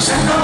Dicen